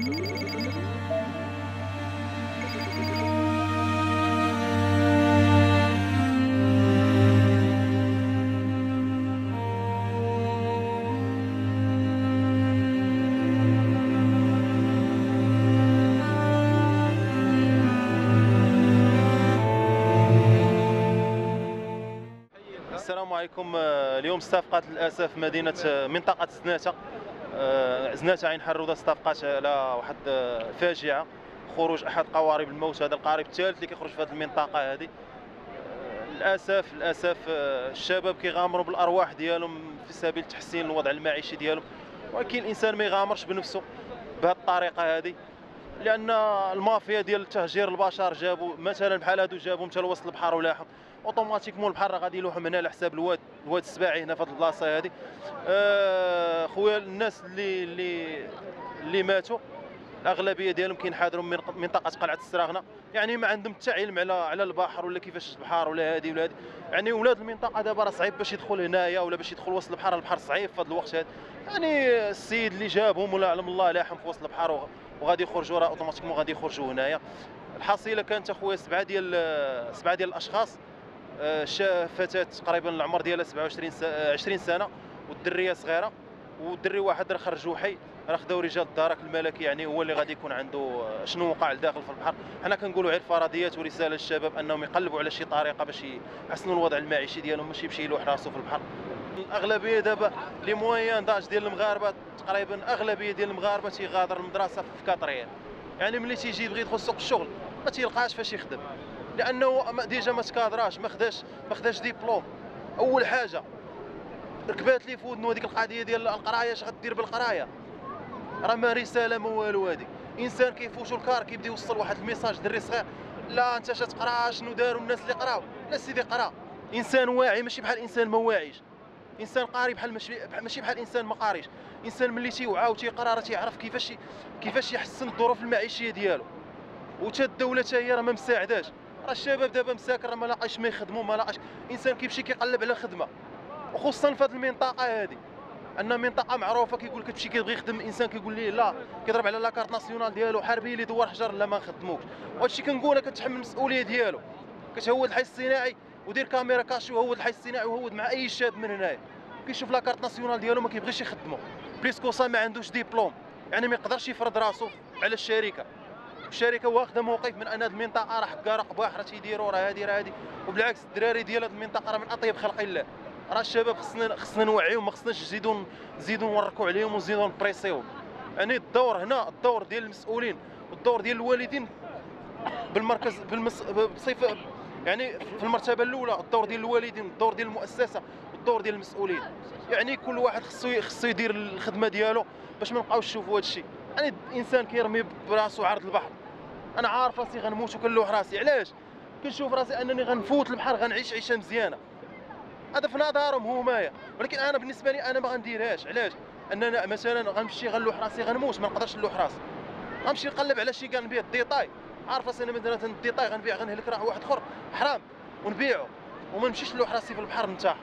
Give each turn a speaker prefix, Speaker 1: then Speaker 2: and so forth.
Speaker 1: السلام عليكم. آه، اليوم استفقت للأسف مدينة آه، منطقة زناتة آه، زناتة عين حروده استفقت على واحد آه، فاجعة خروج أحد قوارب الموت هذا القارب الثالث اللي كيخرج في هذه المنطقة هذه. آه، للأسف للأسف الشباب كيغامروا بالأرواح ديالهم في سبيل تحسين الوضع المعيشي ديالهم. ولكن الإنسان ما يغامرش بنفسه بهذه الطريقة هذه لأن المافيا ديال تهجير البشر جابوا مثلا بحال هادو جابهم حتى لوسط البحر ولاحهم اوتوماتيكمون البحر غادي يلوحهم هنا على حساب الواد الواد السباعي هنا في هذه البلاصة هذه آه، خويا الناس اللي اللي اللي ماتوا الأغلبية ديالهم كينحدروا من منطقة قلعة السراغنة. يعني ما عندهم حتى علم على على البحر ولا كيفاش البحر ولا هادي ولا هادي. يعني ولاد المنطقة دابا راه صعيب باش يدخل هنايا ولا باش يدخل وسط البحر. البحر صعيب في هذا الوقت هذا يعني السيد اللي جابهم ولا علم الله لاحم في وسط البحر وغ- وغادي يخرجوا راه أوتوماتيكمون غادي يخرجوا هنايا. الحصيلة كانت أخويا سبعة ديال سبعة ديال الأشخاص. فتاه تقريبا العمر ديالها 27 س- آه، 20 سنة والدرية صغيرة والدري واحد راه خرجوا حي راه خداو رجال الدرك الملكي يعني هو اللي غادي يكون عنده آه، شنو وقع لداخل في البحر. حنا كنقولوا غير فرضيات ورسالة للشباب أنهم يقلبوا على شي طريقة باش يحسنوا الوضع المعيشي ديالهم ماشي يمشي يلوح راسو في البحر. الأغلبية دابا les moyennes d'âge ديال المغاربة تقريبا أغلبية ديال المغاربة تيغادر المدرسة في quatrième يعني ملي تيجي يبغي يدخل سوق الشغل ما تيلقاش فاش يخدم. لأنه déjà ما تكادراش ما خداش ما خداش ديبلوم. أول حاجة ركبات لي في ودنو هذيك القضية ديال القراية اش غدير بالقراية؟ راه ما رسالة ما والو هذيك إنسان كيفوتو ال car كيبدا يوصل واحد ال message دري صغير لا أنت اش تقرا؟ شنو داروا الناس اللي قراو؟ لا سيدي قرا. إنسان واعي ماشي بحال إنسان ما واعيش. إنسان قاري بحال- ماشي بحال إنسان ما قاريش. إنسان ملي تيوعى وتيقرا راه تيعرف كيفاش كيفاش يحسن الظروف المعيشية ديالو. وتا الدولة حتى هي راه ما مساعداش. راه الشباب دابا مساكن راه ما لاقاش ما يخدموا ما لاقاش إنسان كيمشي كيقلب على خدمة. وخصوصا في هذه المنطقة هذه أن منطقة معروفة كيقول لك تمشي كيبغي يخدم إنسان كيقول ليه لا كيضرب على لاكارت ناسيونال ديالو حاربي لي دوار حجر لا ما نخدموكش. وهذا الشيء كنقول كتحمل المسؤولية ديالو. كتهود الحي الصناعي ودير كاميرا كاشي وهود الحي الصناعي وهود مع أي شاب من هنايا. كيشوف la carte nationale ديالو ما كيبغيش يخدمو. parce que ça ما عندوش ديبلوم. يعني ما يقدرش يفرض راسو على الشركة. الشركة واخدة موقف من ان هذه المنطقة راه حكا قباح راه تيديروا راه هادي راه هادي. وبالعكس الدراري ديال هذه المنطقة راه من أطيب خلق الله راه الشباب خصنا خصنا نوعيهم ما خصناش نزيدوا نزيدوا نوركوا عليهم ونزيدوا نبريسيوهم يعني الدور هنا الدور ديال المسؤولين والدور ديال الوالدين بالمركز بالمس... بصفة يعني في المرتبة الأولى الدور ديال الوالدين الدور ديال المؤسسة والدور ديال المسؤولين. يعني كل واحد خصو خصو يدير الخدمة ديالو باش ما نبقاوش نشوفوا هذا الشيء يعني الانسان كيرمي براسو عرض البحر. أنا عارف راسي غنموت وكنلوح راسي. علاش؟ كنشوف راسي أنني غنفوت البحر غنعيش عيشة مزيانة. هذا في نظرهم همايا ولكن أنا بالنسبة لي أنا ما غنديرهاش. علاش؟ أننا مثلا غنمشي غنلوح راسي غنموت ما نقدرش نلوح راسي. غنمشي نقلب على شي كنبيع ال détail عارف راسي أنا مثلا ال détail غنبيع غنهلك راه واحد آخر. حرام. ونبيعو وما نمشيش نلوح راسي في البحر نتاعو